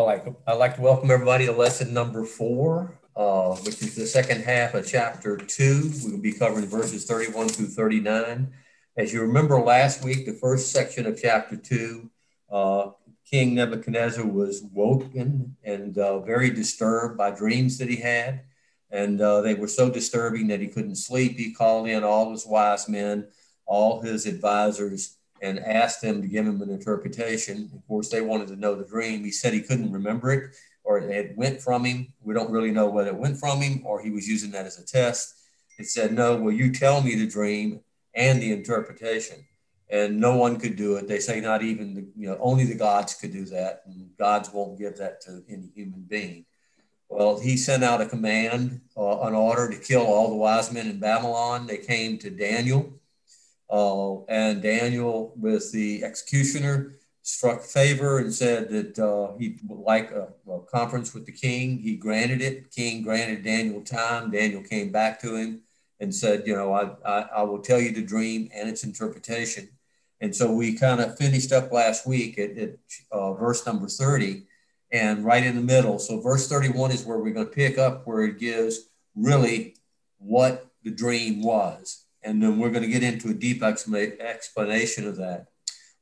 I like, I'd like to welcome everybody to lesson number four, uh, which is the second half of chapter two. We will be covering verses 31 through 39. As you remember last week, the first section of chapter two, uh, King Nebuchadnezzar was woken and uh, very disturbed by dreams that he had. And uh, they were so disturbing that he couldn't sleep. He called in all his wise men, all his advisors, and asked them to give him an interpretation. Of course, they wanted to know the dream. He said he couldn't remember it or it went from him. We don't really know whether it went from him or he was using that as a test. It said, No, will you tell me the dream and the interpretation? And no one could do it. They say not even the, you know, only the gods could do that, and gods won't give that to any human being. Well, he sent out a command, uh, an order to kill all the wise men in Babylon. They came to Daniel uh, and Daniel, with the executioner, struck favor and said that uh, he'd like a, a, conference with the king. He granted it. King granted Daniel time. Daniel came back to him and said, You know, I, I, I will tell you the dream and its interpretation. And so we kind of finished up last week at, at uh, verse number 30 and right in the middle. So, verse 31 is where we're going to pick up where it gives really what the dream was and then we're going to get into a deep explanation of that.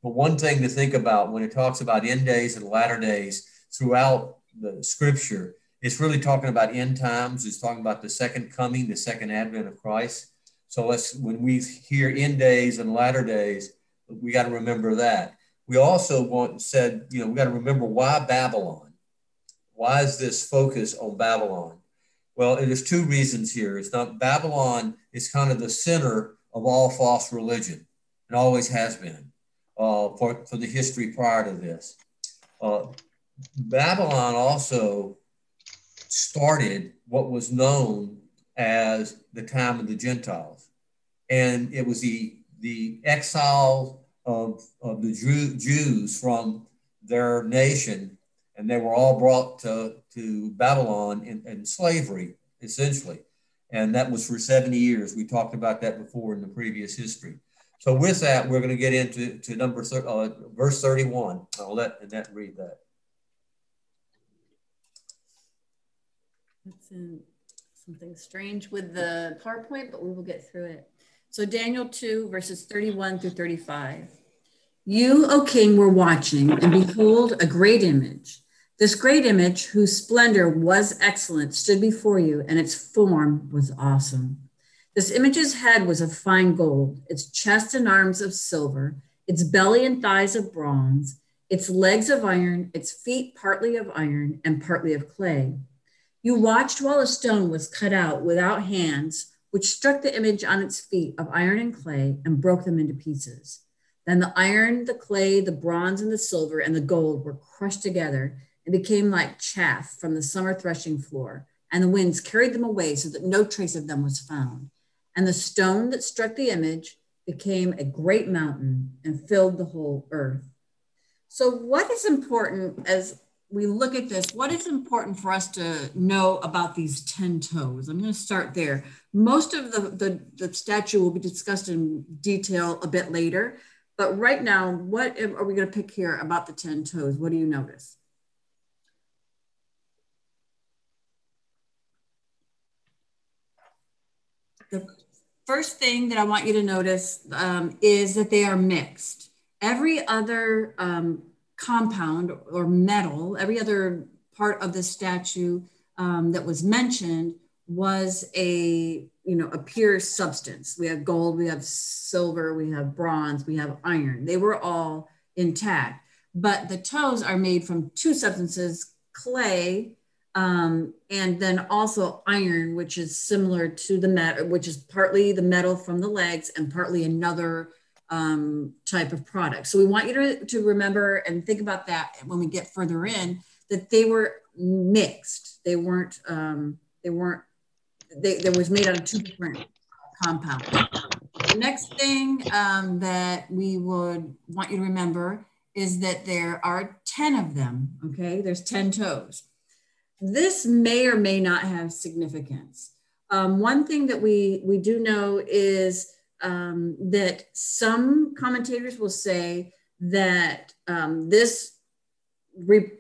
But one thing to think about when it talks about end days and latter days throughout the scripture, it's really talking about end times. It's talking about the second coming, the second advent of Christ. So let's, when we hear end days and latter days, we got to remember that. We also want said, you know, we got to remember why Babylon. Why is this focus on Babylon? Well, there's two reasons here. It's not Babylon is kind of the center of all false religion and always has been uh, for, for the history prior to this. Uh, Babylon also started what was known as the time of the Gentiles. And it was the, the exile of, of the Jew, Jews from their nation and they were all brought to, to Babylon in, in slavery, essentially. And that was for 70 years. We talked about that before in the previous history. So with that, we're going to get into to number uh, verse 31. I'll let Annette read that. In something strange with the PowerPoint, but we will get through it. So Daniel 2, verses 31 through 35. You, O king, were watching, and behold, a great image this great image, whose splendor was excellent, stood before you, and its form was awesome. This image's head was of fine gold, its chest and arms of silver, its belly and thighs of bronze, its legs of iron, its feet partly of iron and partly of clay. You watched while a stone was cut out without hands, which struck the image on its feet of iron and clay and broke them into pieces. Then the iron, the clay, the bronze, and the silver and the gold were crushed together and became like chaff from the summer threshing floor, and the winds carried them away so that no trace of them was found. And the stone that struck the image became a great mountain and filled the whole earth. So, what is important as we look at this? What is important for us to know about these 10 toes? I'm going to start there. Most of the, the, the statue will be discussed in detail a bit later, but right now, what are we going to pick here about the 10 toes? What do you notice? The first thing that I want you to notice um, is that they are mixed. Every other um, compound or metal, every other part of the statue um, that was mentioned was a you know a pure substance. We have gold, we have silver, we have bronze, we have iron. They were all intact, but the toes are made from two substances: clay um, and then also iron, which is similar to the metal, which is partly the metal from the legs and partly another um, type of product. So we want you to, to remember and think about that when we get further in, that they were mixed. They weren't, um, they weren't, they, they was made out of two different compounds. The next thing um, that we would want you to remember is that there are 10 of them, okay? There's 10 toes. This may or may not have significance. Um, one thing that we, we do know is um, that some commentators will say that um, this, re,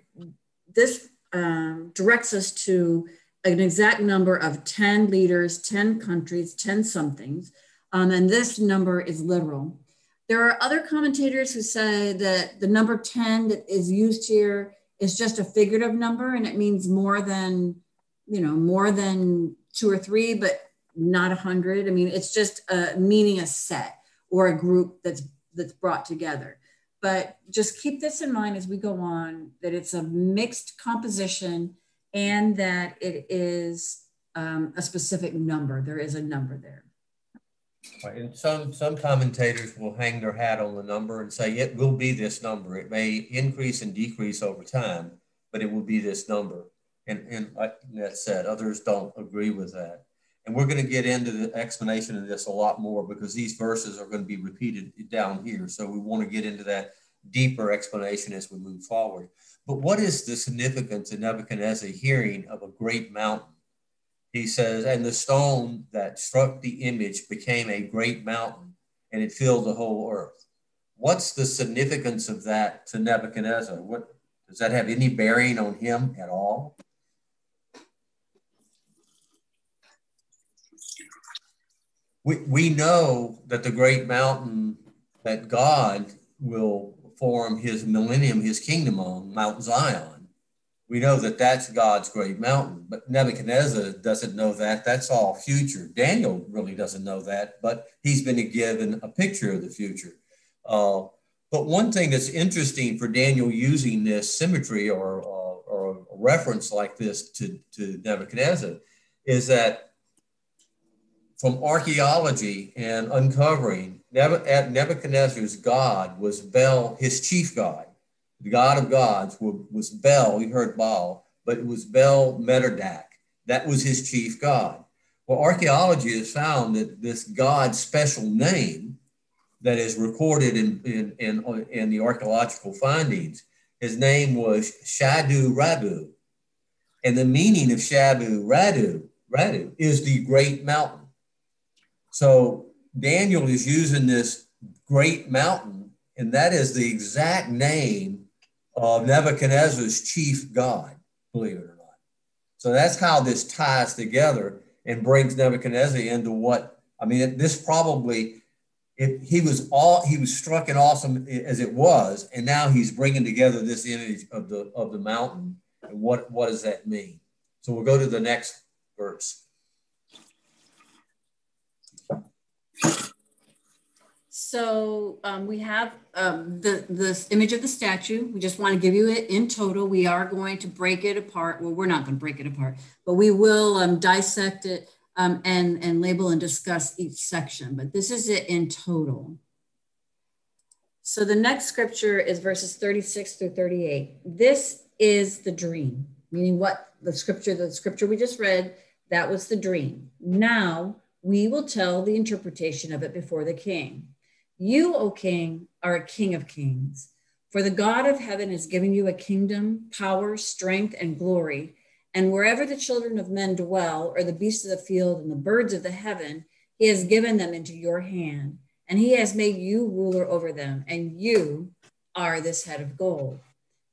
this um, directs us to an exact number of 10 leaders, 10 countries, 10 somethings. Um, and this number is literal. There are other commentators who say that the number 10 that is used here is just a figurative number and it means more than, you know, more than two or three, but not a hundred. I mean, it's just a, meaning a set or a group that's that's brought together. But just keep this in mind as we go on that it's a mixed composition and that it is um, a specific number. There is a number there. And some some commentators will hang their hat on the number and say it will be this number. It may increase and decrease over time, but it will be this number. And, and like Annette said, others don't agree with that. And we're going to get into the explanation of this a lot more because these verses are going to be repeated down here. So we want to get into that deeper explanation as we move forward. But what is the significance of Nebuchadnezzar hearing of a great mountain? He says, and the stone that struck the image became a great mountain and it filled the whole earth. What's the significance of that to Nebuchadnezzar? What does that have any bearing on him at all? We, we know that the great mountain that God will form his millennium, his kingdom on, Mount Zion. We know that that's God's great mountain, but Nebuchadnezzar doesn't know that. That's all future. Daniel really doesn't know that, but he's been given a picture of the future. Uh, but one thing that's interesting for Daniel using this symmetry or, or, or a reference like this to, to Nebuchadnezzar is that from archaeology and uncovering Nebuchadnezzar's God was Bel, his chief god. The god of gods was Bel. We heard Baal, but it was Bel Merodach. That was his chief god. Well, archaeology has found that this god's special name that is recorded in, in, in, in the archaeological findings, his name was Shadu Rabu. And the meaning of Shadu Radu, Radu is the great mountain. So Daniel is using this great mountain, and that is the exact name of Nebuchadnezzar's chief god, believe it or not. So that's how this ties together and brings Nebuchadnezzar into what I mean. This probably he was all he was struck and awesome as it was, and now he's bringing together this image of the of the mountain. And what what does that mean? So we'll go to the next verse. So um, we have um, the this image of the statue. We just want to give you it in total. We are going to break it apart. Well, we're not going to break it apart, but we will um, dissect it um, and, and label and discuss each section. But this is it in total. So the next scripture is verses 36 through 38. This is the dream, meaning what the scripture, the scripture we just read, that was the dream. Now we will tell the interpretation of it before the king. You, O king, are a king of kings. For the God of heaven has given you a kingdom, power, strength, and glory. And wherever the children of men dwell, or the beasts of the field and the birds of the heaven, he has given them into your hand. And he has made you ruler over them. And you are this head of gold.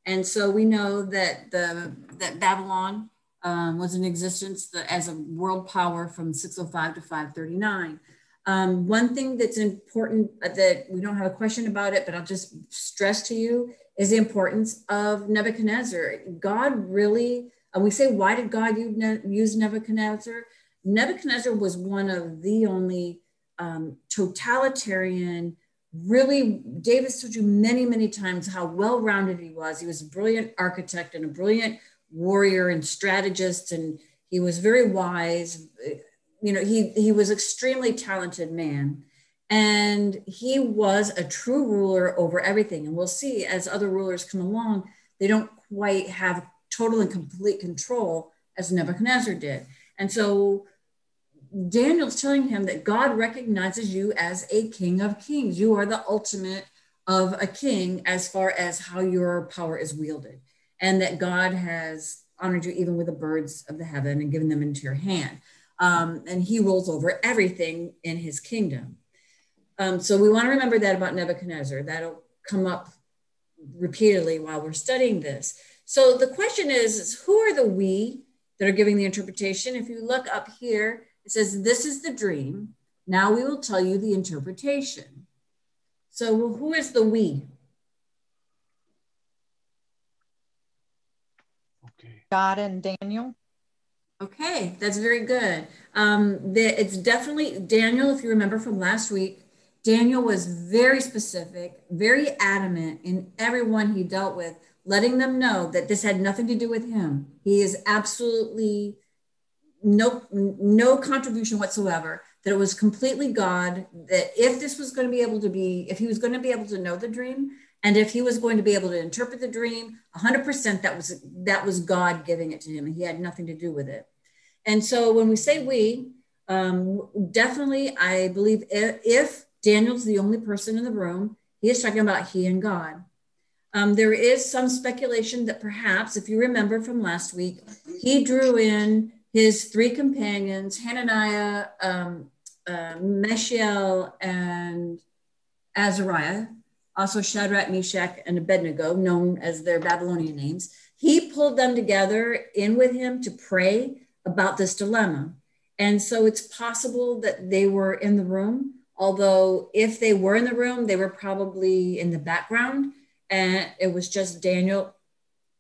And so we know that the that Babylon um, was in existence as a world power from 605 to 539. Um, one thing that's important uh, that we don't have a question about it, but I'll just stress to you is the importance of Nebuchadnezzar. God really, and we say, why did God use Nebuchadnezzar? Nebuchadnezzar was one of the only um, totalitarian, really, Davis told you many, many times how well rounded he was. He was a brilliant architect and a brilliant warrior and strategist, and he was very wise. You know, he he was extremely talented man, and he was a true ruler over everything. And we'll see as other rulers come along, they don't quite have total and complete control as Nebuchadnezzar did. And so Daniel's telling him that God recognizes you as a king of kings. You are the ultimate of a king as far as how your power is wielded and that God has honored you even with the birds of the heaven and given them into your hand. Um, and he rules over everything in his kingdom. Um, so we want to remember that about Nebuchadnezzar. That'll come up repeatedly while we're studying this. So the question is, is who are the we that are giving the interpretation? If you look up here, it says, This is the dream. Now we will tell you the interpretation. So who is the we? Okay. God and Daniel. Okay, that's very good. Um, the, it's definitely Daniel, if you remember from last week, Daniel was very specific, very adamant in everyone he dealt with, letting them know that this had nothing to do with him. He is absolutely no no contribution whatsoever that it was completely god that if this was going to be able to be if he was going to be able to know the dream and if he was going to be able to interpret the dream 100% that was that was god giving it to him. And he had nothing to do with it. And so when we say we um, definitely i believe if, if daniel's the only person in the room he is talking about he and god. Um, there is some speculation that perhaps if you remember from last week he drew in his three companions, Hananiah, um, uh, Mishael, and Azariah, also Shadrach, Meshach, and Abednego, known as their Babylonian names, he pulled them together in with him to pray about this dilemma. And so it's possible that they were in the room, although if they were in the room, they were probably in the background. And it was just Daniel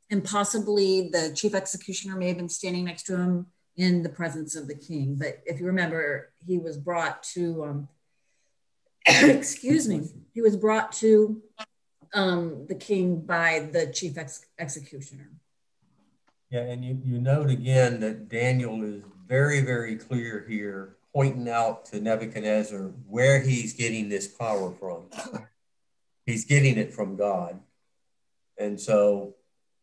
and possibly the chief executioner may have been standing next to him in the presence of the king. But if you remember, he was brought to, um, excuse me, he was brought to um, the king by the chief ex executioner. Yeah, and you, you note again that Daniel is very, very clear here, pointing out to Nebuchadnezzar where he's getting this power from. He's getting it from God. And so,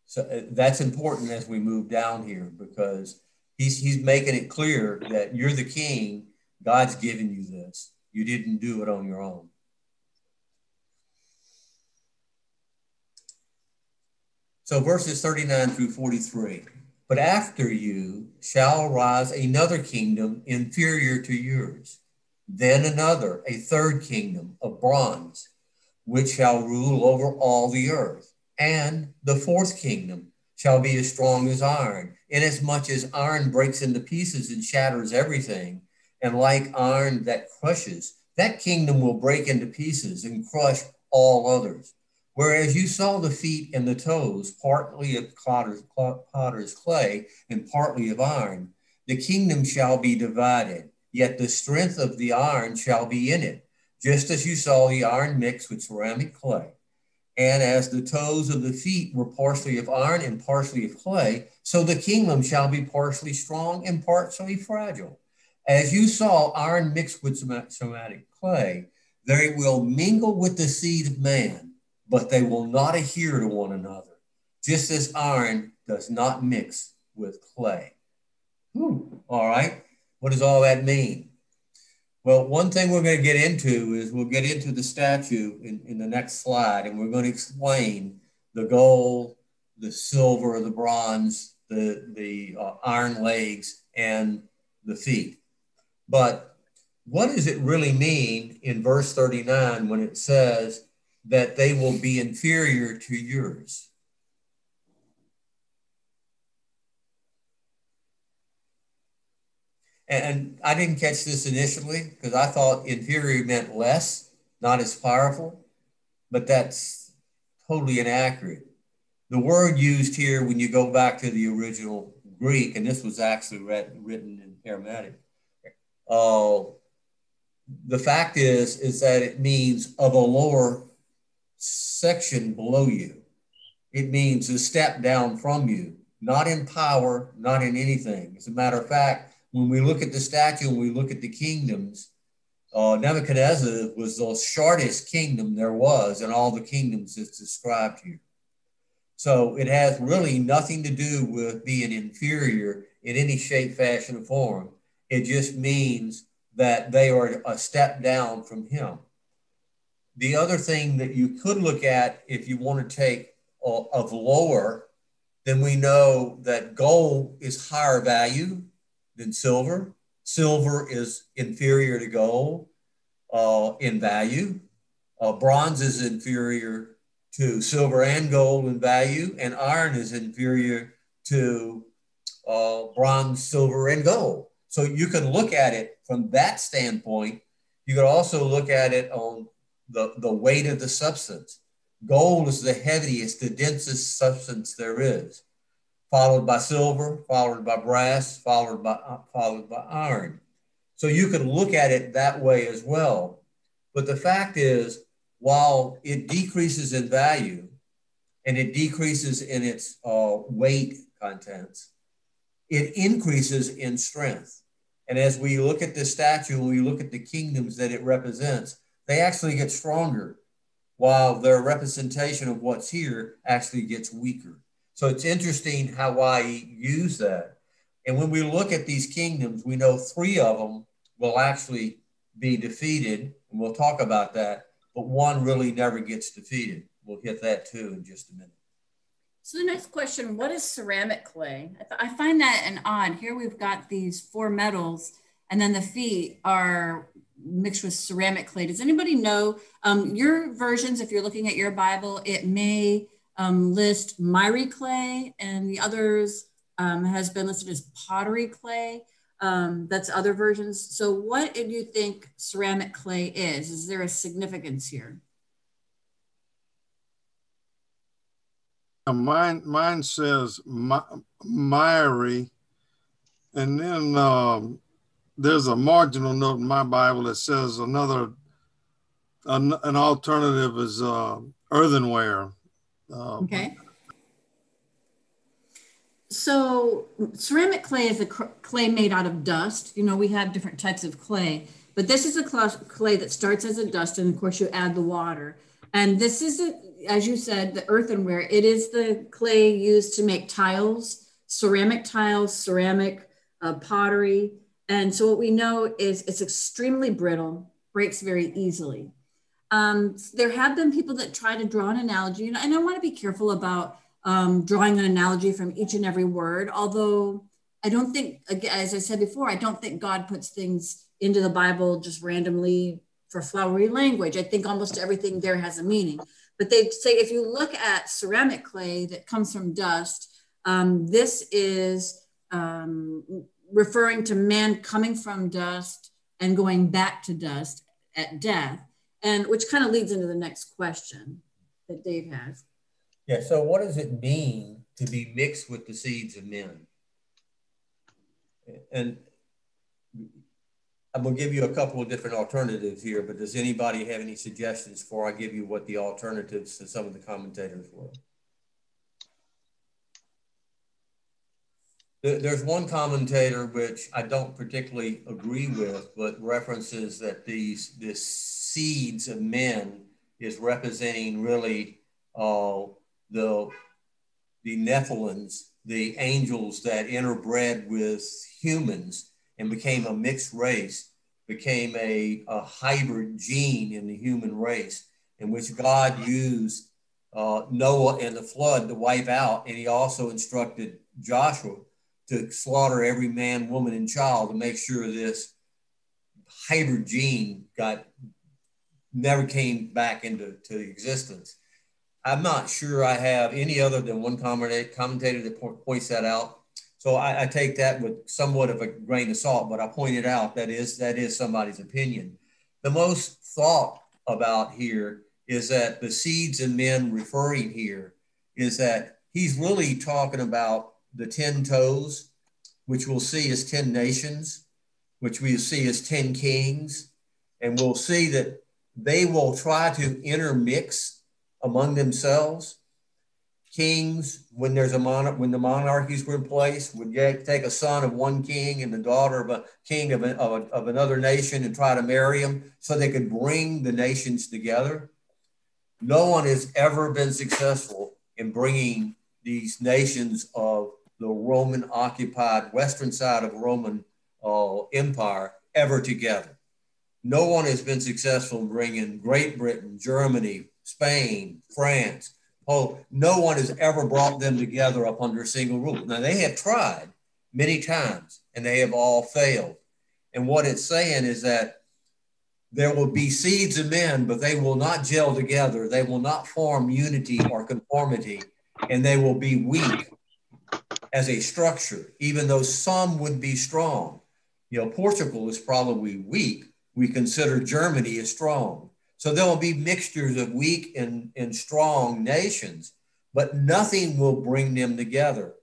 so uh, that's important as we move down here because he's he's making it clear that you're the king. God's given you this. You didn't do it on your own. So verses 39 through 43. But after you shall arise another kingdom inferior to yours, then another, a third kingdom of bronze, which shall rule over all the earth. And the fourth kingdom shall be as strong as iron, inasmuch as iron breaks into pieces and shatters everything. And like iron that crushes, that kingdom will break into pieces and crush all others. Whereas you saw the feet and the toes, partly of potter's, clay and partly of iron, the kingdom shall be divided, yet the strength of the iron shall be in it, just as you saw the iron mixed with ceramic clay. And as the toes of the feet were partially of iron and partially of clay, so the kingdom shall be partially strong and partially fragile. As you saw iron mixed with ceramic clay, they will mingle with the seed of man, but they will not adhere to one another, just as iron does not mix with clay. Whew. All right. What does all that mean? Well, one thing we're going to get into is we'll get into the statue in, in the next slide, and we're going to explain the gold, the silver, the bronze, the, the uh, iron legs, and the feet. But what does it really mean in verse 39 when it says that they will be inferior to yours? And I didn't catch this initially because I thought inferior meant less, not as powerful, but that's totally inaccurate. The word used here, when you go back to the original Greek, and this was actually read, written in Aramaic, uh, the fact is, is that it means of a lower section below you. It means a step down from you, not in power, not in anything. As a matter of fact, when we look at the statue and we look at the kingdoms, uh, Nebuchadnezzar was the shortest kingdom there was in all the kingdoms that's described here. So it has really nothing to do with being inferior in any shape, fashion, or form. It just means that they are a step down from him. The other thing that you could look at if you want to take uh, of lower, then we know that gold is higher value than silver. Silver is inferior to gold uh, in value. Uh, bronze is inferior to silver and gold in value, and iron is inferior to uh, bronze, silver, and gold. So you can look at it from that standpoint. You could also look at it on the, the weight of the substance. Gold is the heaviest, the densest substance there is, followed by silver, followed by brass, followed by, uh, followed by iron. So you can look at it that way as well. But the fact is, while it decreases in value and it decreases in its uh, weight contents, it increases in strength. And as we look at this statue, we look at the kingdoms that it represents, they actually get stronger while their representation of what's here actually gets weaker. So it's interesting how I use that. And when we look at these kingdoms, we know three of them will actually be defeated, and we'll talk about that, but one really never gets defeated. We'll hit that too in just a minute. So the next question, what is ceramic clay? I, I find that an odd. Here we've got these four metals and then the feet are mixed with ceramic clay. Does anybody know um, your versions? If you're looking at your Bible, it may um, list miry clay, and the others um, has been listed as pottery clay. Um, that's other versions. So, what do you think ceramic clay is? Is there a significance here? mine, mine says miry, and then um, there's a marginal note in my Bible that says another, an, an alternative is uh, earthenware. Uh, okay. So ceramic clay is a clay made out of dust. You know, we have different types of clay, but this is a clay that starts as a dust, and of course you add the water. And this is, a, as you said, the earthenware. It is the clay used to make tiles, ceramic tiles, ceramic uh, pottery, and so what we know is it's extremely brittle, breaks very easily. Um, there have been people that try to draw an analogy, and I want to be careful about um, drawing an analogy from each and every word, although I don't think, as I said before, I don't think God puts things into the Bible just randomly for flowery language. I think almost everything there has a meaning. But they say if you look at ceramic clay that comes from dust, um, this is um, referring to man coming from dust and going back to dust at death, and which kind of leads into the next question that Dave has. Yeah, so what does it mean to be mixed with the seeds of men? And I'm going to give you a couple of different alternatives here, but does anybody have any suggestions before I give you what the alternatives to some of the commentators were? There's one commentator which I don't particularly agree with, but references that these this seeds of men is representing really uh, the the Nephilims, the angels that interbred with humans and became a mixed race, became a, a hybrid gene in the human race, in which God used uh, Noah and the flood to wipe out, and He also instructed Joshua to slaughter every man, woman, and child to make sure this hybrid gene got never came back into to existence. I'm not sure I have any other than one commentator that points that out. So I, I, take that with somewhat of a grain of salt, but I pointed out that is that is somebody's opinion. The most thought about here is that the seeds and men referring here is that he's really talking about the 10 toes, which we'll see as 10 nations, which we see as 10 kings. And we'll see that they will try to intermix among themselves. Kings, when there's a monarch, when the monarchies were in place, would take a son of one king and the daughter of a king of, a, of, a, of another nation and try to marry them so they could bring the nations together. No one has ever been successful in bringing these nations of the Roman occupied western side of Roman uh, Empire ever together. No one has been successful in bringing Great Britain, Germany, Spain, France. Oh, no one has ever brought them together up under a single rule. Now they have tried many times and they have all failed. And what it's saying is that there will be seeds of men, but they will not gel together. They will not form unity or conformity, and they will be weak as a structure, even though some would be strong. You know, Portugal is probably weak. We consider Germany as strong. So there will be mixtures of weak and, and strong nations, but nothing will bring them together.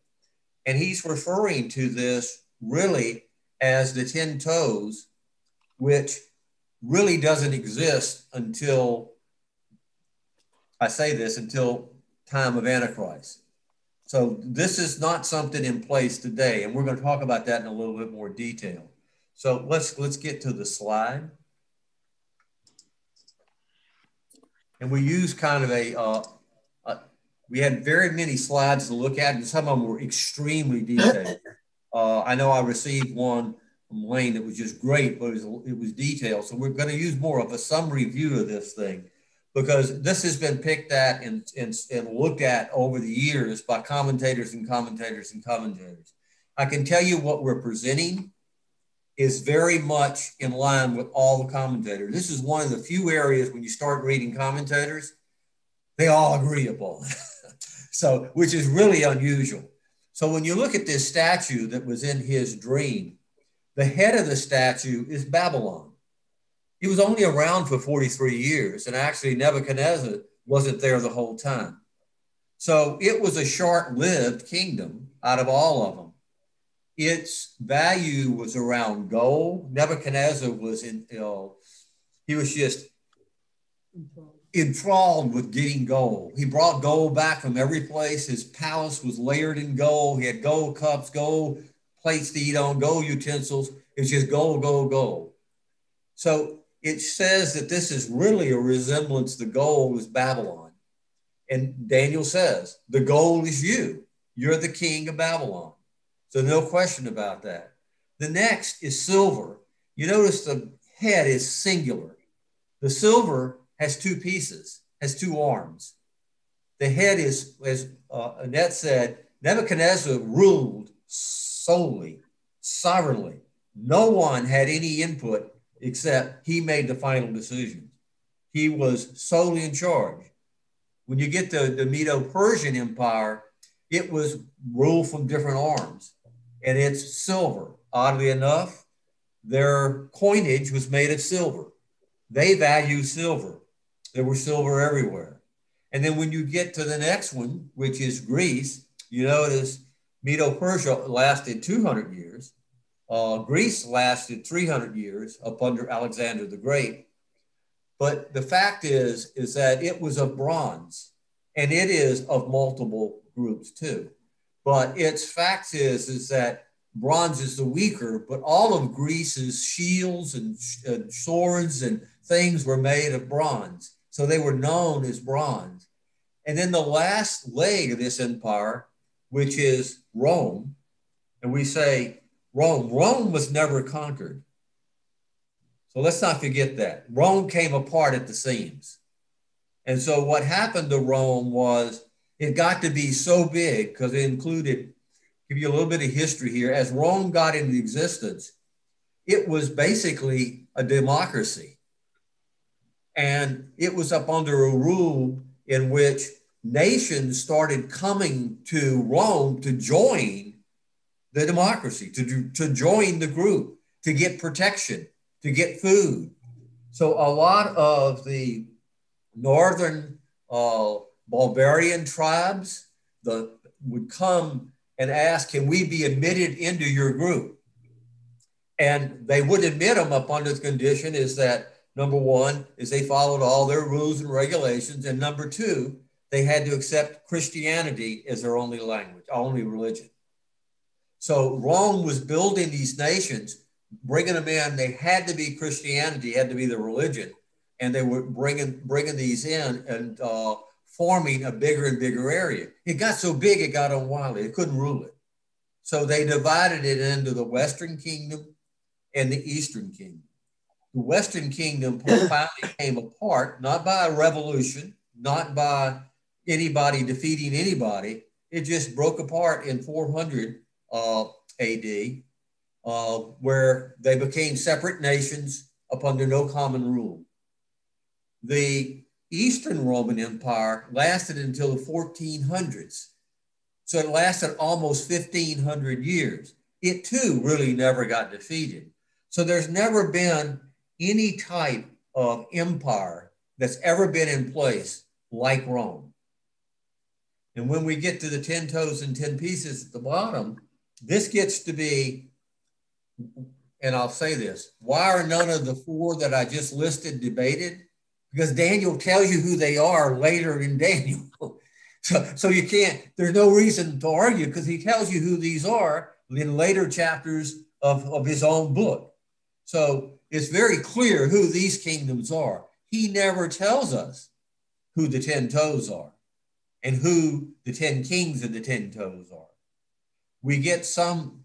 And he's referring to this really as the 10 toes, which really doesn't exist until I say this until time of Antichrist. So this is not something in place today, and we're going to talk about that in a little bit more detail. So let's let's get to the slide. And we use kind of a, uh, we had very many slides to look at, and some of them were extremely detailed. Uh, I know I received one from Wayne that was just great, but it was, it was detailed. So we're going to use more of a summary view of this thing because this has been picked at and, and, and looked at over the years by commentators and commentators and commentators. I can tell you what we're presenting is very much in line with all the commentators. This is one of the few areas when you start reading commentators, they all agree upon. so, which is really unusual. So when you look at this statue that was in his dream, the head of the statue is Babylon. He was only around for 43 years, and actually Nebuchadnezzar wasn't there the whole time. So it was a short lived kingdom out of all of them. Its value was around gold. Nebuchadnezzar was in, you know, he was just enthralled with getting gold. He brought gold back from every place. His palace was layered in gold. He had gold cups, gold plates to eat on, gold utensils. It's just gold, gold, gold. So it says that this is really a resemblance The gold is Babylon. And Daniel says, the gold is you. You're the king of Babylon. So no question about that. The next is silver. You notice the head is singular. The silver has two pieces, has two arms. The head is, as uh, Annette said, Nebuchadnezzar ruled solely, sovereignly. No one had any input except he made the final decisions. He was solely in charge. When you get to the Medo Persian Empire, it was ruled from different arms and it's silver. Oddly enough, their coinage was made of silver. They value silver. There was silver everywhere. And then when you get to the next one, which is Greece, you notice Medo Persia lasted 200 years. Uh, Greece lasted 300 years up under Alexander the Great. But the fact is, is that it was of bronze and it is of multiple groups too. But its fact is, is that bronze is the weaker, but all of Greece's shields and, and swords and things were made of bronze. So they were known as bronze. And then the last leg of this empire, which is Rome, and we say Rome, Rome was never conquered. So let's not forget that. Rome came apart at the seams. And so what happened to Rome was it got to be so big because it included, give you a little bit of history here. As Rome got into existence, it was basically a democracy. And it was up under a rule in which nations started coming to Rome to join the democracy, to, to join the group, to get protection, to get food. So a lot of the northern uh, tribes the, would come and ask, can we be admitted into your group? And they would admit them upon the condition is that Number one is they followed all their rules and regulations. And number two, they had to accept Christianity as their only language, only religion. So Rome was building these nations, bringing them in. They had to be Christianity, had to be the religion, and they were bringing bringing these in and uh, forming a bigger and bigger area. It got so big, it got unwieldy. It couldn't rule it. So they divided it into the Western Kingdom and the Eastern Kingdom the Western Kingdom finally came apart, not by a revolution, not by anybody defeating anybody. It just broke apart in 400 uh, AD, uh, where they became separate nations up under no common rule. The Eastern Roman Empire lasted until the 1400s. So it lasted almost 1500 years. It too really never got defeated. So there's never been any type of empire that's ever been in place like Rome. And when we get to the 10 toes and 10 pieces at the bottom, this gets to be, and I'll say this why are none of the four that I just listed debated? Because Daniel tells you who they are later in Daniel. so, so you can't, there's no reason to argue because he tells you who these are in later chapters of, of his own book. So it's very clear who these kingdoms are. He never tells us who the 10 toes are and who the 10 kings of the 10 toes are. We get some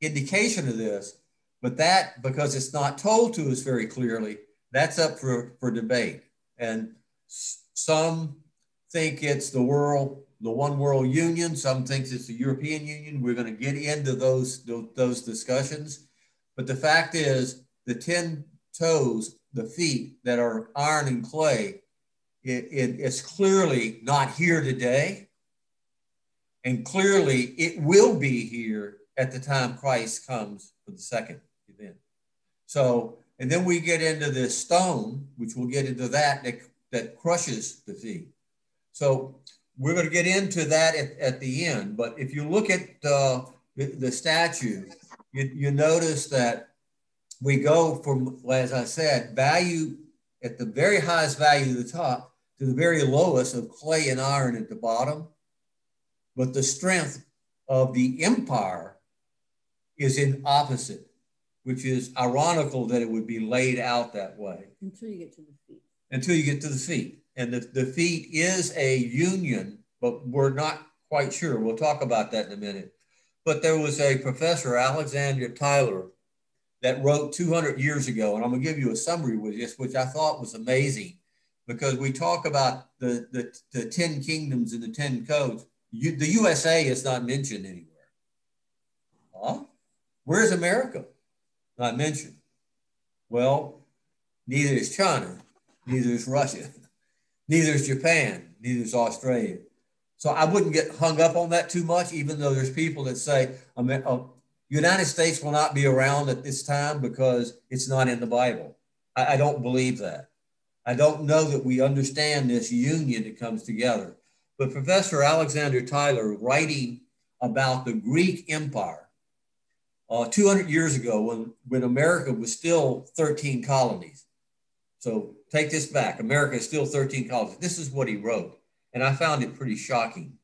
indication of this, but that, because it's not told to us very clearly, that's up for, for debate. And some think it's the world, the one world union. Some thinks it's the European Union. We're going to get into those, those discussions. But the fact is, the 10 toes, the feet that are iron and clay, it, it, it's clearly not here today. And clearly it will be here at the time Christ comes for the second advent. So, and then we get into this stone, which we'll get into that, that, that crushes the feet. So we're going to get into that at, at the end. But if you look at the, the statue, you, you notice that we go from, as I said, value at the very highest value at the top to the very lowest of clay and iron at the bottom. But the strength of the empire is in opposite, which is ironical that it would be laid out that way. Until you get to the feet. Until you get to the feet. And the, the feet is a union, but we're not quite sure. We'll talk about that in a minute. But there was a professor, Alexander Tyler, that wrote 200 years ago, and I'm going to give you a summary with this, which I thought was amazing because we talk about the, the, the 10 kingdoms and the 10 codes. You, the USA is not mentioned anywhere. Huh? Where's America? Not mentioned. Well, neither is China, neither is Russia, neither is Japan, neither is Australia. So I wouldn't get hung up on that too much, even though there's people that say, uh, United States will not be around at this time because it's not in the Bible. I, I don't believe that. I don't know that we understand this union that comes together. But Professor Alexander Tyler, writing about the Greek Empire uh, 200 years ago, when, when America was still 13 colonies. So take this back America is still 13 colonies. This is what he wrote, and I found it pretty shocking.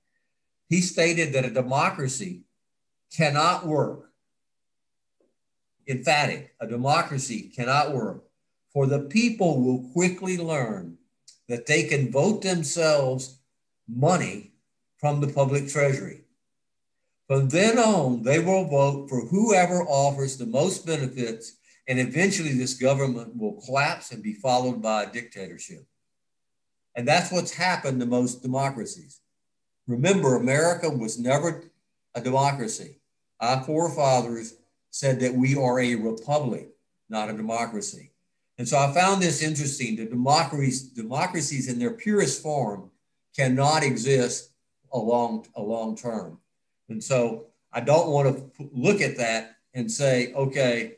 He stated that a democracy cannot work emphatic. A democracy cannot work, for the people will quickly learn that they can vote themselves money from the public treasury. From then on, they will vote for whoever offers the most benefits, and eventually this government will collapse and be followed by a dictatorship. And that's what's happened to most democracies. Remember, America was never a democracy. Our forefathers said that we are a republic, not a democracy. And so I found this interesting that democracies, democracies in their purest form cannot exist a long, a long term. And so I don't want to look at that and say, okay,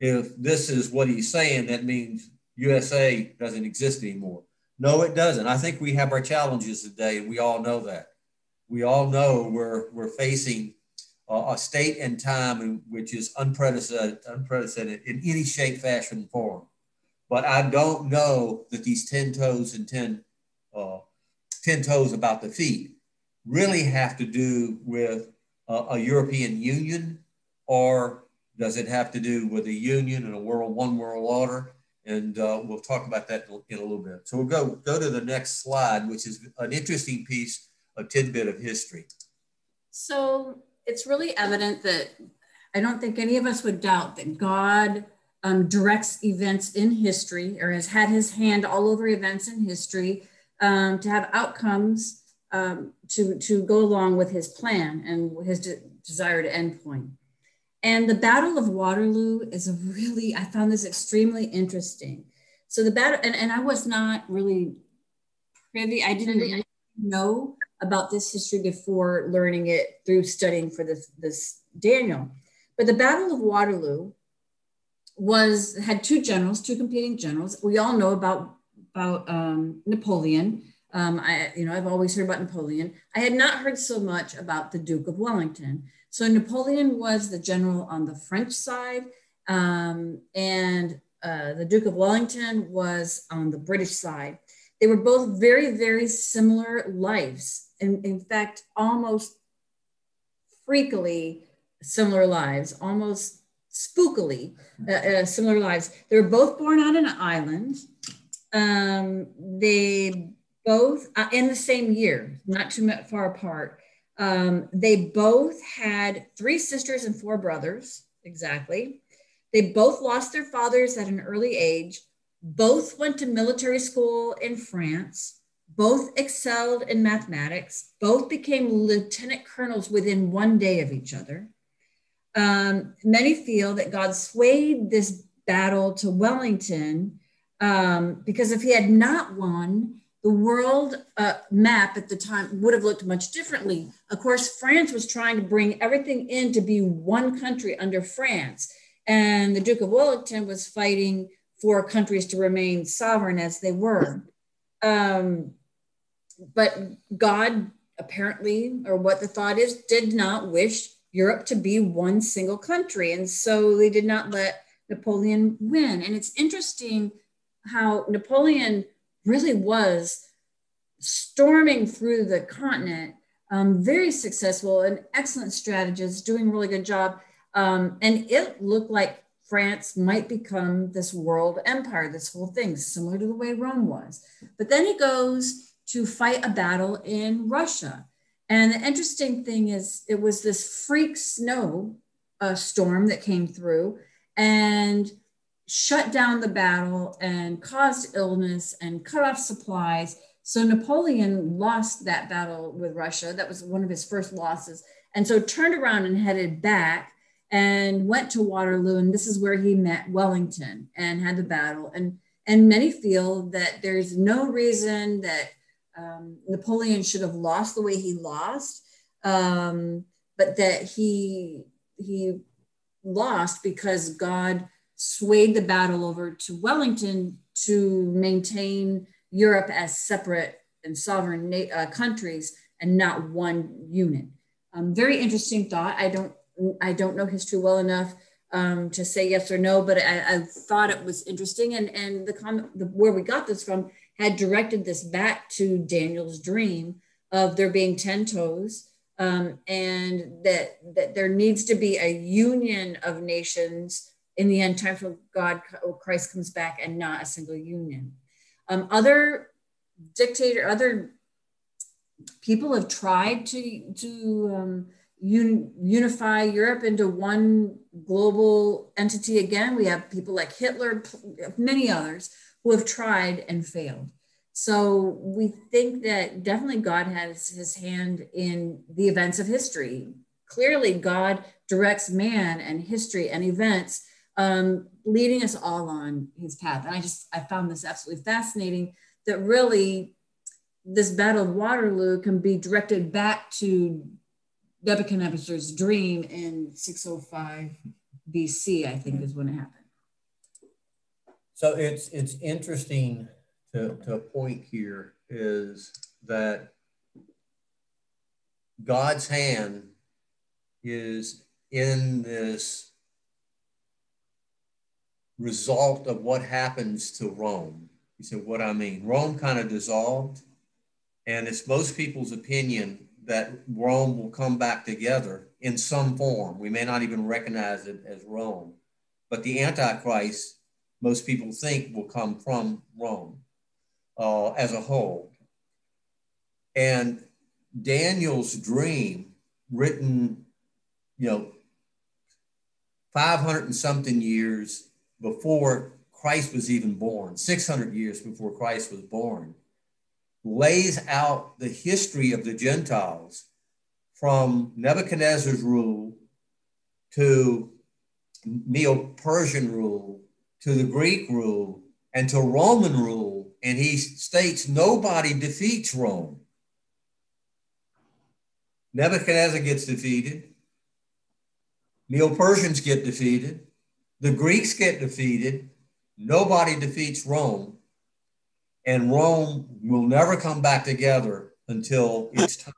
if this is what he's saying, that means USA doesn't exist anymore. No, it doesn't. I think we have our challenges today, and we all know that. We all know we're, we're facing a state and time which is unprecedented, unprecedented in any shape, fashion, form. But I don't know that these 10 toes and 10, uh, 10 toes about the feet really have to do with a European Union or does it have to do with a union and a world, one world order? And uh, we'll talk about that in a little bit. So we'll go, go to the next slide, which is an interesting piece, a tidbit of history. So it's really evident that I don't think any of us would doubt that God um, directs events in history or has had his hand all over events in history um, to have outcomes um, to, to go along with his plan and his de desired endpoint. And the Battle of Waterloo is a really, I found this extremely interesting. So the battle, and, and I was not really privy, I didn't know about this history before learning it through studying for this, this Daniel. But the Battle of Waterloo was had two generals, two competing generals. We all know about about um, Napoleon. Um, I, you know, I've always heard about Napoleon. I had not heard so much about the Duke of Wellington. So Napoleon was the general on the French side, um, and uh, the Duke of Wellington was on the British side. They were both very, very similar lives. And in fact, almost freakily similar lives, almost spookily uh, uh, similar lives. They were both born on an island. Um, they both, uh, in the same year, not too far apart, um, they both had three sisters and four brothers, exactly. They both lost their fathers at an early age. Both went to military school in France. Both excelled in mathematics. Both became lieutenant colonels within one day of each other. Um, many feel that God swayed this battle to Wellington um, because if he had not won, the world uh, map at the time would have looked much differently. Of course, France was trying to bring everything in to be one country under France. And the Duke of Wellington was fighting for countries to remain sovereign as they were. Um, but God apparently, or what the thought is, did not wish Europe to be one single country. And so they did not let Napoleon win. And it's interesting how Napoleon really was storming through the continent, um, very successful, an excellent strategist, doing a really good job. Um, and it looked like France might become this world empire, this whole thing, similar to the way Rome was. But then he goes to fight a battle in Russia. And the interesting thing is, it was this freak snow uh, storm that came through and shut down the battle and caused illness and cut off supplies. So Napoleon lost that battle with Russia. That was one of his first losses. And so turned around and headed back and went to Waterloo. And this is where he met Wellington and had the battle. And, and many feel that there's no reason that um, Napoleon should have lost the way he lost, um, but that he he lost because God swayed the battle over to Wellington to maintain Europe as separate and sovereign uh, countries and not one unit. Um, very interesting thought. I don't I don't know history well enough um, to say yes or no, but I, I thought it was interesting. And and the comment the, where we got this from had directed this back to Daniel's dream of there being 10 toes um, and that, that there needs to be a union of nations in the end time for God, Christ comes back and not a single union. Um, other dictator, other people have tried to, to um, un, unify Europe into one global entity again. We have people like Hitler, many others who have tried and failed. So we think that definitely God has his hand in the events of history. Clearly, God directs man and history and events, um, leading us all on his path. And I just, I found this absolutely fascinating that really this Battle of Waterloo can be directed back to Nebuchadnezzar's dream in 605 BC, I think is when it happened. So it's it's interesting to, to point here is that God's hand is in this result of what happens to Rome. He said, what I mean? Rome kind of dissolved, and it's most people's opinion that Rome will come back together in some form. We may not even recognize it as Rome, but the Antichrist most people think will come from Rome uh, as a whole. And Daniel's dream, written, you know, 500 and something years before Christ was even born, 600 years before Christ was born, lays out the history of the Gentiles from Nebuchadnezzar's rule to Medo-Persian rule to the Greek rule and to Roman rule. And he states nobody defeats Rome. Nebuchadnezzar gets defeated. Medo-Persians get defeated. The Greeks get defeated. Nobody defeats Rome. And Rome will never come back together until it's time.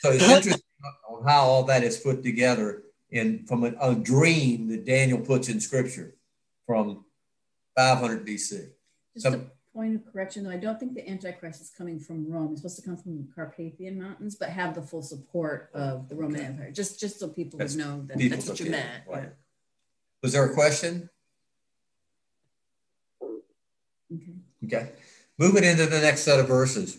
So it's interesting on how all that is put together in from a, a dream that Daniel puts in scripture from 500 BC. Just so, a point of correction, though, I don't think the Antichrist is coming from Rome. It's supposed to come from the Carpathian Mountains, but have the full support of the Roman okay. Empire. Just, just so people that's, would know that that's what you meant. Right. Yeah. Was there a question? Okay. Okay. Moving into the next set of verses.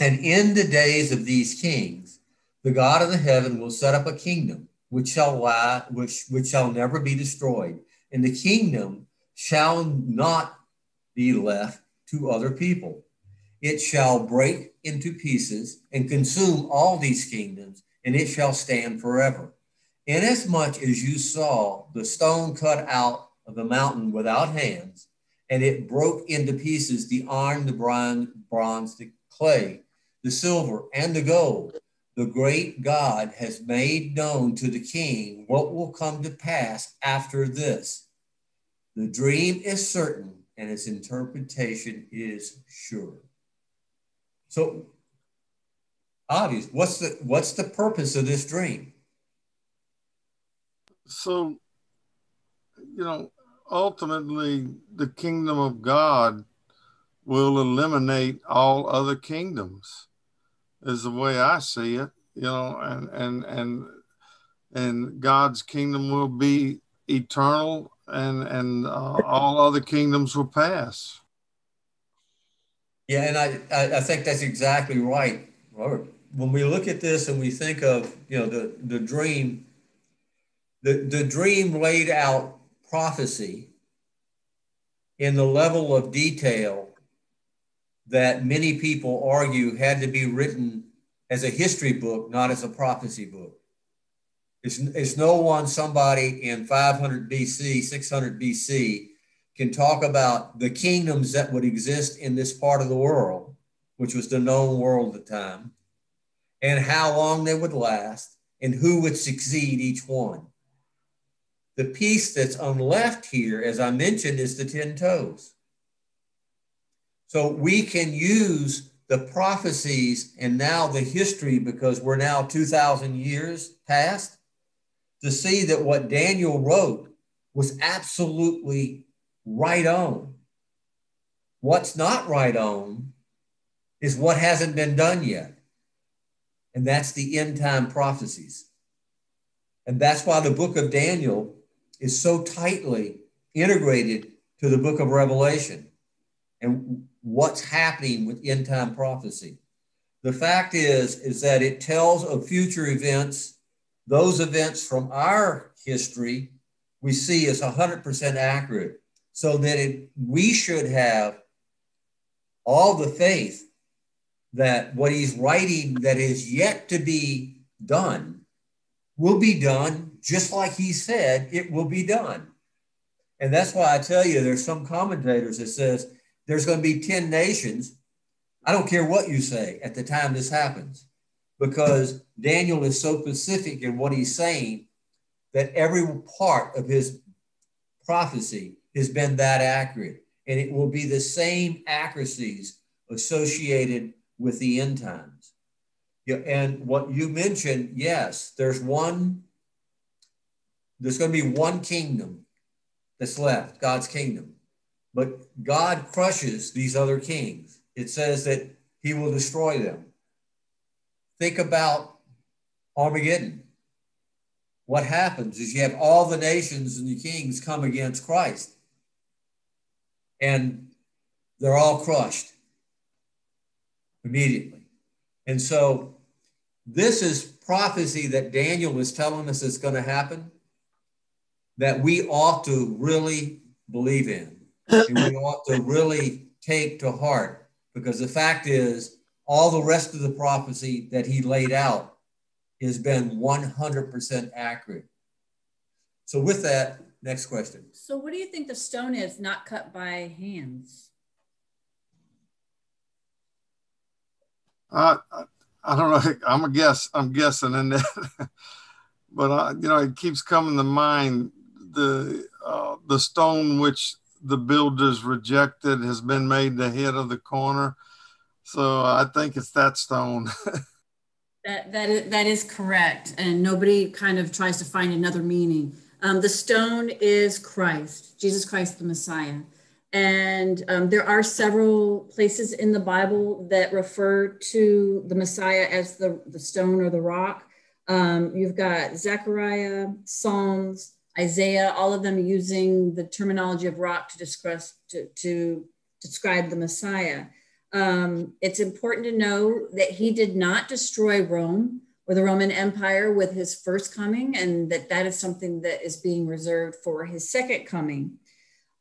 And in the days of these kings, the God of the heaven will set up a kingdom which shall lie, which, which shall never be destroyed. And the kingdom shall not be left to other people. It shall break into pieces and consume all these kingdoms, and it shall stand forever. Inasmuch as you saw the stone cut out of the mountain without hands, and it broke into pieces the iron, the bronze, the clay, the silver, and the gold, the great God has made known to the king what will come to pass after this. The dream is certain and its interpretation is sure. So, obvious. What's the what's the purpose of this dream? So, you know, ultimately, the kingdom of God will eliminate all other kingdoms is the way I see it, you know, and and and and God's kingdom will be eternal, and and uh, all other kingdoms will pass. Yeah, and I, I, I think that's exactly right, Robert. When we look at this and we think of you know the the dream, the the dream laid out prophecy in the level of detail that many people argue had to be written as a history book, not as a prophecy book. It's, it's no one somebody in 500 BC, 600 BC can talk about the kingdoms that would exist in this part of the world, which was the known world at the time, and how long they would last and who would succeed each one. The piece that's on the left here, as I mentioned, is the 10 toes. So we can use the prophecies and now the history, because we're now 2,000 years past, to see that what Daniel wrote was absolutely right on. What's not right on is what hasn't been done yet. And that's the end time prophecies. And that's why the book of Daniel is so tightly integrated to the book of Revelation. And what's happening with end time prophecy. The fact is, is that it tells of future events, those events from our history we see as 100% accurate, so that it, we should have all the faith that what he's writing that is yet to be done will be done just like he said it will be done. And that's why I tell you there's some commentators that says there's going to be 10 nations. I don't care what you say at the time this happens, because Daniel is so specific in what he's saying that every part of his prophecy has been that accurate. And it will be the same accuracies associated with the end times. Yeah, and what you mentioned, yes, there's one, there's going to be one kingdom that's left, God's kingdom. But God crushes these other kings. It says that he will destroy them. Think about Armageddon. What happens is you have all the nations and the kings come against Christ, and they're all crushed immediately. And so, this is prophecy that Daniel is telling us is going to happen that we ought to really believe in and we ought to really take to heart because the fact is, all the rest of the prophecy that he laid out has been 100% accurate. So with that, next question. So what do you think the stone is not cut by hands? Uh, I don't know. I'm a guess. I'm guessing in that, but uh, you know, it keeps coming to mind the uh, the stone which the builders rejected has been made the head of the corner. So I think it's that stone. that that is, that is correct, and nobody kind of tries to find another meaning. Um, the stone is Christ, Jesus Christ, the Messiah. And um, there are several places in the Bible that refer to the Messiah as the, the stone or the rock. Um, you've got Zechariah, Psalms, Isaiah, all of them using the terminology of rock to describe, to, to describe the Messiah. Um, it's important to know that he did not destroy Rome or the Roman Empire with his first coming, and that that is something that is being reserved for his second coming.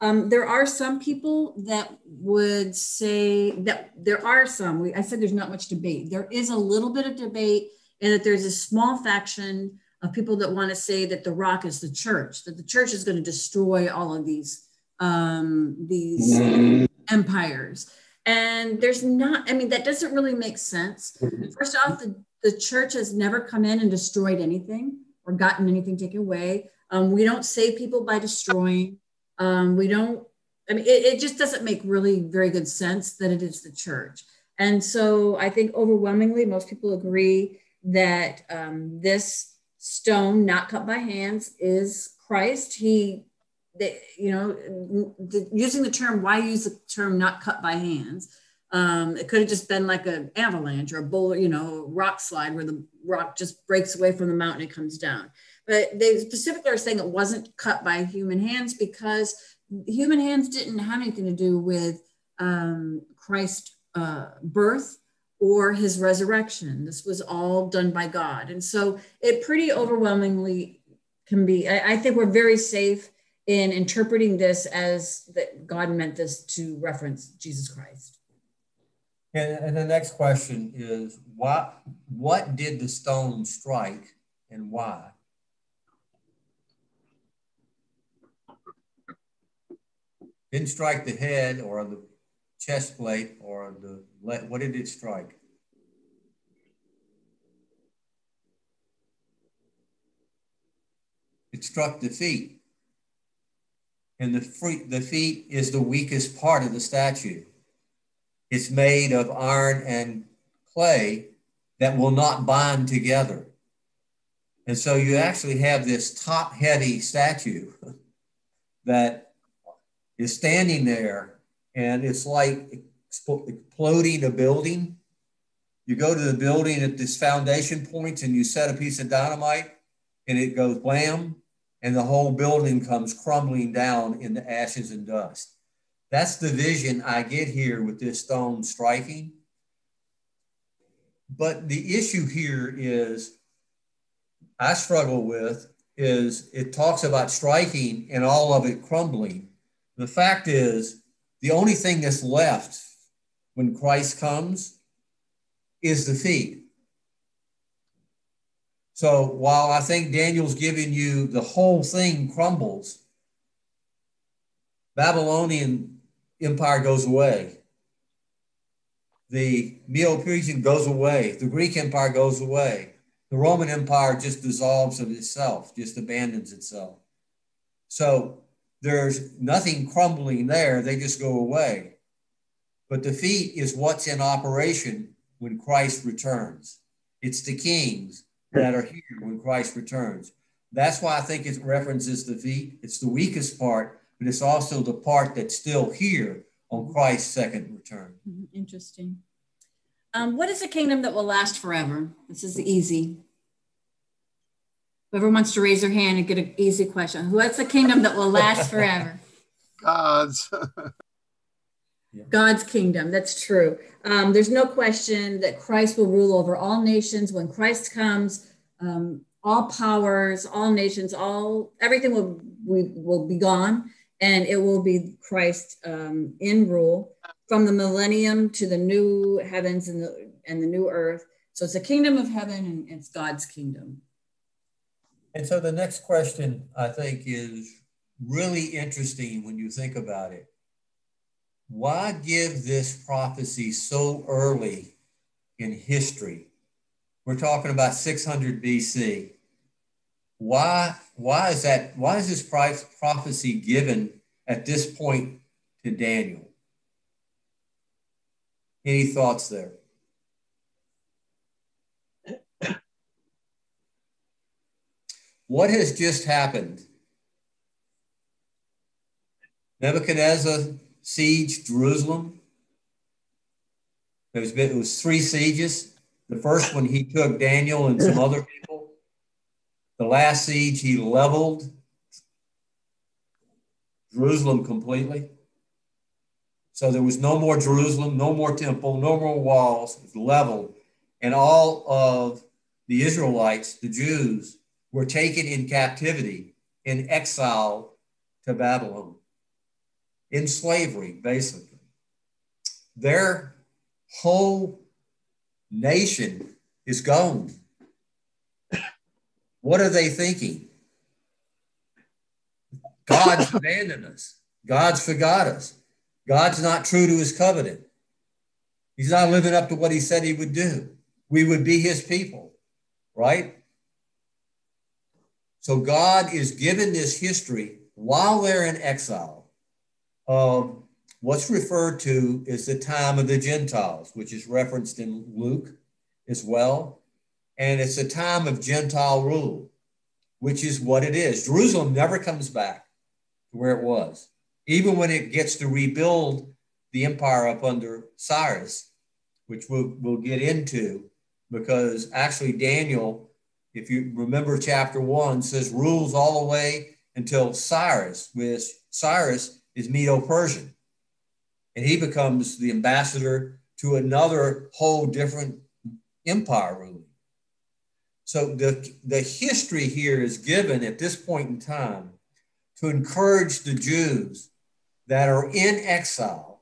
Um, there are some people that would say that there are some, we, I said there's not much debate. There is a little bit of debate, and that there's a small faction of people that want to say that the rock is the church, that the church is going to destroy all of these um, these mm-hmm. empires. And there's not, I mean, that doesn't really make sense. First off, the, the church has never come in and destroyed anything or gotten anything taken away. Um, we don't save people by destroying. Um, we don't, I mean, it, it just doesn't make really very good sense that it is the church. And so I think overwhelmingly, most people agree that um, this stone, not cut by hands, is Christ. He, that you know, the, using the term, why use the term not cut by hands? Um, it could have just been like an avalanche or a boulder, you know, rock slide where the rock just breaks away from the mountain and comes down. But they specifically are saying it wasn't cut by human hands because human hands didn't have anything to do with um, Christ's uh, birth or his resurrection. This was all done by God. And so it pretty overwhelmingly can be, I, I think we're very safe in interpreting this as that God meant this to reference Jesus Christ. And, and the next question is what what did the stone strike and why? Didn't strike the head or the chest plate or the what did it strike? It struck the feet. And the, free, the feet is the weakest part of the statue. It's made of iron and clay that will not bind together. And so you actually have this top heavy statue that is standing there and it's like exploding a building. You go to the building at this foundation point and you set a piece of dynamite and it goes blam and the whole building comes crumbling down in the ashes and dust. That's the vision I get here with this stone striking. But the issue here is I struggle with is it talks about striking and all of it crumbling. The fact is, the only thing that's left when Christ comes is the feet. So while I think Daniel's giving you the whole thing crumbles, Babylonian empire goes away. The Medo-Persian goes away. The Greek empire goes away. The Roman empire just dissolves of itself, just abandons itself. So there's nothing crumbling there. They just go away. But the feet is what's in operation when Christ returns. It's the kings that are here when Christ returns. That's why I think it references the feet. It's the weakest part but it's also the part that's still here on Christ's second return. Mm-hmm. Interesting. Um, what is a kingdom that will last forever? This is easy. Whoever wants to raise their hand and get an easy question. What's a kingdom that will last forever? God's. God's kingdom. That's true. Um, there's no question that Christ will rule over all nations. When Christ comes, um, all powers, all nations, all everything will we, will be gone and it will be Christ um, in rule from the millennium to the new heavens and the and the new earth. So it's the kingdom of heaven and it's God's kingdom. And so the next question I think is really interesting when you think about it. Why give this prophecy so early in history? We're talking about 600 BC. Why, why is that? Why is this prophecy given at this point to Daniel? Any thoughts there? What has just happened? Nebuchadnezzar sieged Jerusalem. There was, been, it was three sieges. The first one, he took Daniel and some other people. The last siege, he leveled Jerusalem completely. So there was no more Jerusalem, no more temple, no more walls. It was leveled. And all of the Israelites, the Jews, were taken in captivity, in exile to Babylon, in slavery, basically. Their whole nation is gone. What are they thinking? God's abandoned us. God's forgot us. God's not true to his covenant. He's not living up to what he said he would do. We would be his people, right? So God is given this history while they're in exile of what's referred to as the time of the Gentiles, which is referenced in Luke as well. And it's a time of Gentile rule, which is what it is. Jerusalem never comes back to where it was, even when it gets to rebuild the empire up under Cyrus, which we'll, we'll get into, because actually Daniel if you remember chapter one, says rules all the way until Cyrus, which Cyrus is Medo-Persian. And he becomes the ambassador to another whole different empire ruling. So the, the history here is given at this point in time to encourage the Jews that are in exile,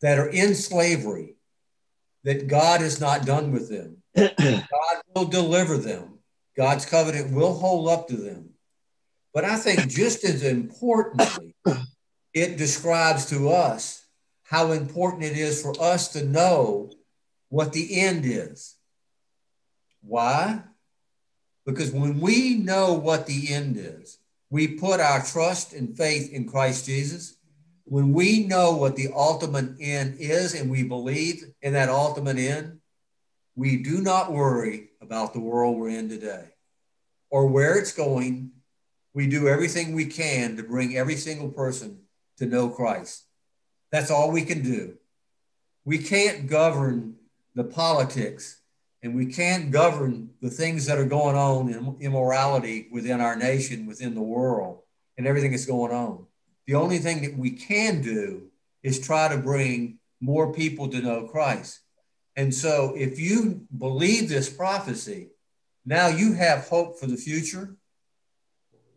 that are in slavery, that God is not done with them. God will deliver them God's covenant will hold up to them. But I think just as importantly, it describes to us how important it is for us to know what the end is. Why? Because when we know what the end is, we put our trust and faith in Christ Jesus. When we know what the ultimate end is and we believe in that ultimate end, we do not worry about the world we're in today or where it's going. We do everything we can to bring every single person to know Christ. That's all we can do. We can't govern the politics and we can't govern the things that are going on in immorality within our nation, within the world, and everything that's going on. The only thing that we can do is try to bring more people to know Christ. And so, if you believe this prophecy, now you have hope for the future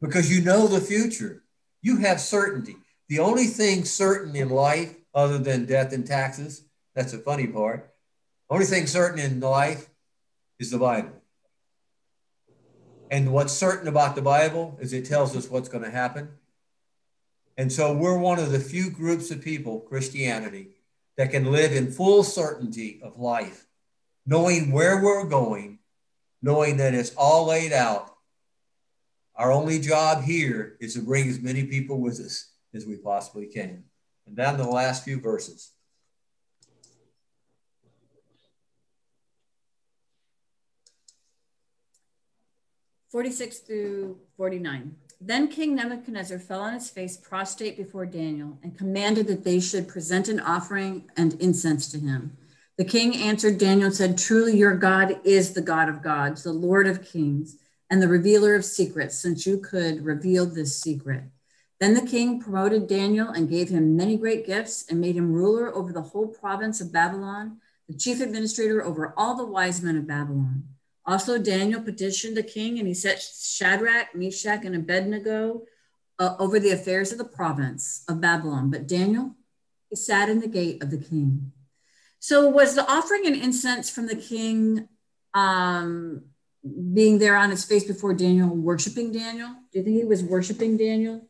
because you know the future. You have certainty. The only thing certain in life, other than death and taxes, that's the funny part. Only thing certain in life is the Bible. And what's certain about the Bible is it tells us what's going to happen. And so we're one of the few groups of people, Christianity, that can live in full certainty of life, knowing where we're going, knowing that it's all laid out. Our only job here is to bring as many people with us as we possibly can. And down to the last few verses. Forty-six through forty-nine. Then King Nebuchadnezzar fell on his face prostrate before Daniel and commanded that they should present an offering and incense to him. The king answered Daniel and said, Truly, your God is the God of gods, the Lord of kings, and the revealer of secrets, since you could reveal this secret. Then the king promoted Daniel and gave him many great gifts and made him ruler over the whole province of Babylon, the chief administrator over all the wise men of Babylon. Also, Daniel petitioned the king and he set Shadrach, Meshach, and Abednego uh, over the affairs of the province of Babylon. But Daniel, he sat in the gate of the king. So was the offering and incense from the king um, being there on his face before Daniel, worshiping Daniel? Do you think he was worshiping Daniel?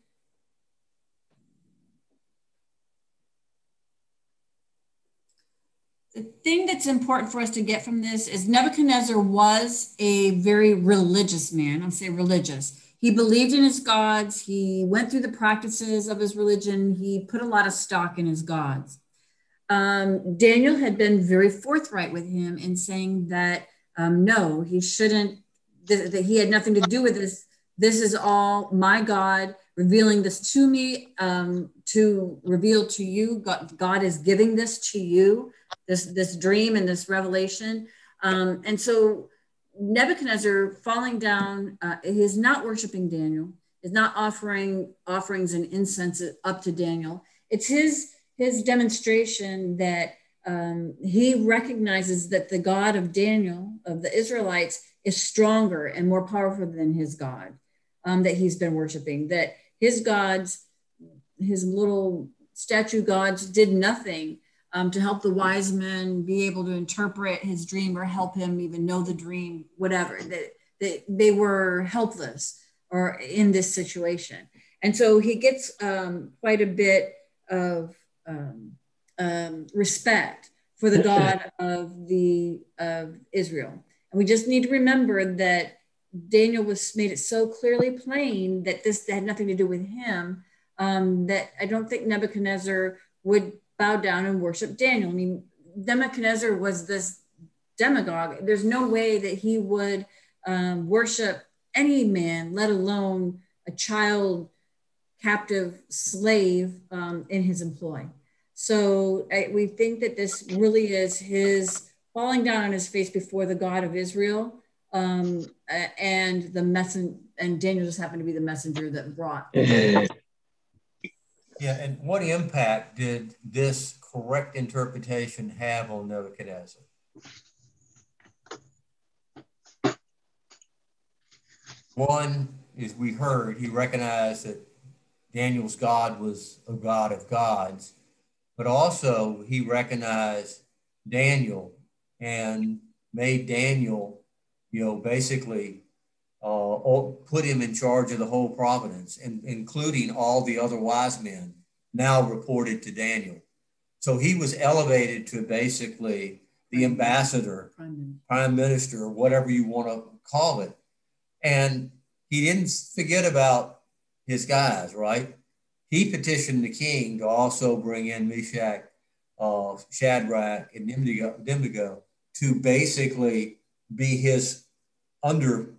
The thing that's important for us to get from this is Nebuchadnezzar was a very religious man. I'm saying religious. He believed in his gods. He went through the practices of his religion. He put a lot of stock in his gods. Um, Daniel had been very forthright with him in saying that um, no, he shouldn't, that he had nothing to do with this. This is all my God revealing this to me um, to reveal to you. God, God is giving this to you, this, this dream and this revelation. Um, and so Nebuchadnezzar falling down, uh, he's not worshiping Daniel, is not offering offerings and incense up to Daniel. It's his his demonstration that um, he recognizes that the God of Daniel, of the Israelites, is stronger and more powerful than his God um, that he's been worshiping, that his gods, his little statue gods, did nothing um, to help the wise men be able to interpret his dream or help him even know the dream, whatever, that, that they were helpless or in this situation. And so he gets um, quite a bit of um, um, respect for the God of the of Israel. And we just need to remember that Daniel was made it so clearly plain that this had nothing to do with him. Um, that I don't think Nebuchadnezzar would bow down and worship Daniel. I mean, Nebuchadnezzar was this demagogue. There's no way that he would um, worship any man, let alone a child captive slave um, in his employ. So I, we think that this really is his falling down on his face before the God of Israel, um, and the messenger. And Daniel just happened to be the messenger that brought. Yeah, and what impact did this correct interpretation have on Nebuchadnezzar? One is we heard he recognized that Daniel's God was a God of gods but also he recognized Daniel and made Daniel, you know, basically uh, put him in charge of the whole providence, and including all the other wise men now reported to Daniel. So he was elevated to basically the ambassador, prime, prime minister, or whatever you want to call it. And he didn't forget about his guys, right? he petitioned the king to also bring in Meshach, uh, Shadrach, and Abednego to basically be his under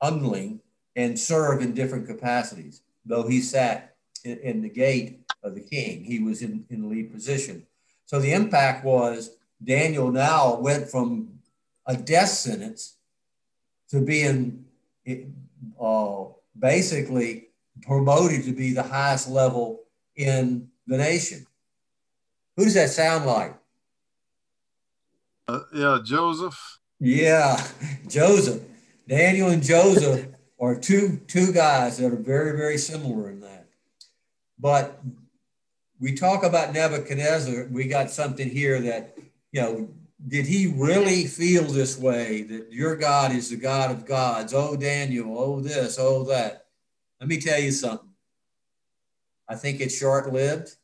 underling and serve in different capacities. Though he sat in, in the gate of the king, he was in, in lead position. So the impact was Daniel now went from a death sentence to being uh, basically promoted to be the highest level in the nation. Who does that sound like? Uh, yeah, Joseph. Yeah, Joseph. Daniel and Joseph are two two guys that are very very similar in that. But we talk about Nebuchadnezzar. We got something here that you know. Did he really feel this way that your God is the God of gods? Oh, Daniel. Oh, this. Oh, that let me tell you something. I think it's short lived.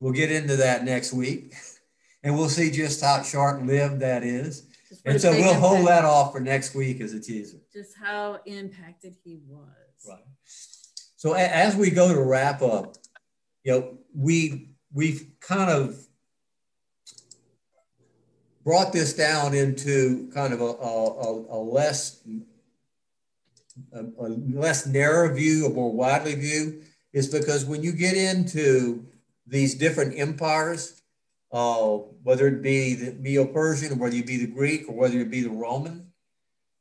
We'll get into that next week and we'll see just how short lived that is. And so we'll hold that off for next week as a teaser. Just how impacted he was. Right. So as we go to wrap up, you know, we we've kind of brought this down into kind of a, a, a less a, a less narrow view, a more widely view, is because when you get into these different empires, uh, whether it be the Medo-Persian, or whether it be the Greek, or whether it be the Roman,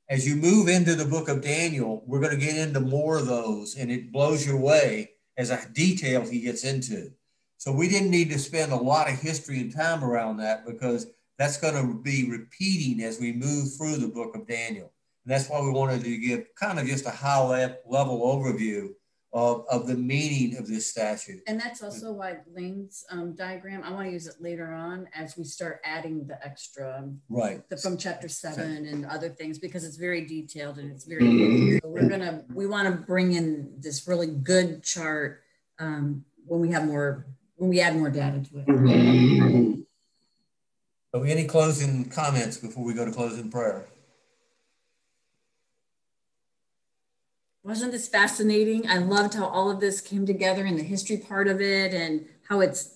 as you move into the book of Daniel, we're going to get into more of those, and it blows you away as a detail he gets into. So we didn't need to spend a lot of history and time around that because that's going to be repeating as we move through the book of Daniel. And that's why we wanted to give kind of just a high level overview of, of the meaning of this statute. And that's also why Lane's um, diagram, I want to use it later on as we start adding the extra Right. the, from chapter seven and other things because it's very detailed and it's very so we're gonna we want to bring in this really good chart um, when we have more when we add more data to it. So any closing comments before we go to closing prayer? Wasn't this fascinating? I loved how all of this came together and the history part of it and how it's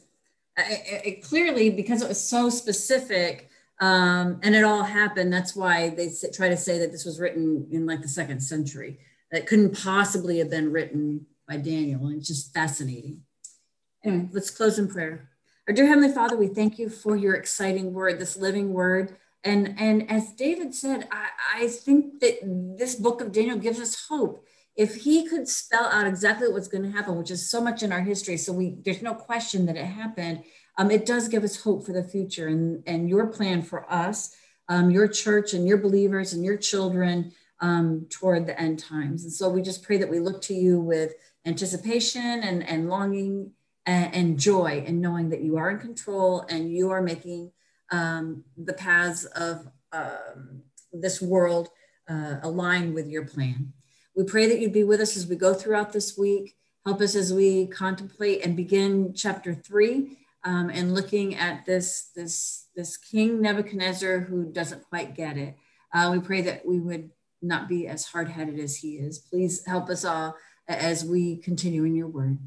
it, it clearly because it was so specific um, and it all happened. That's why they try to say that this was written in like the second century. That couldn't possibly have been written by Daniel. And it's just fascinating. Anyway, let's close in prayer. Our dear Heavenly Father, we thank you for your exciting word, this living word. And, and as David said, I, I think that this book of Daniel gives us hope. If he could spell out exactly what's going to happen, which is so much in our history, so we there's no question that it happened, um, it does give us hope for the future and, and your plan for us, um, your church and your believers and your children um, toward the end times. And so we just pray that we look to you with anticipation and, and longing and, and joy and knowing that you are in control and you are making um, the paths of um, this world uh, align with your plan. We pray that you'd be with us as we go throughout this week. Help us as we contemplate and begin chapter three um, and looking at this, this, this King Nebuchadnezzar who doesn't quite get it. Uh, we pray that we would not be as hard headed as he is. Please help us all as we continue in your word.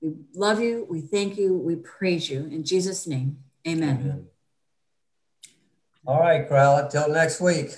We love you. We thank you. We praise you. In Jesus' name, amen. amen. All right, crowd. Till next week.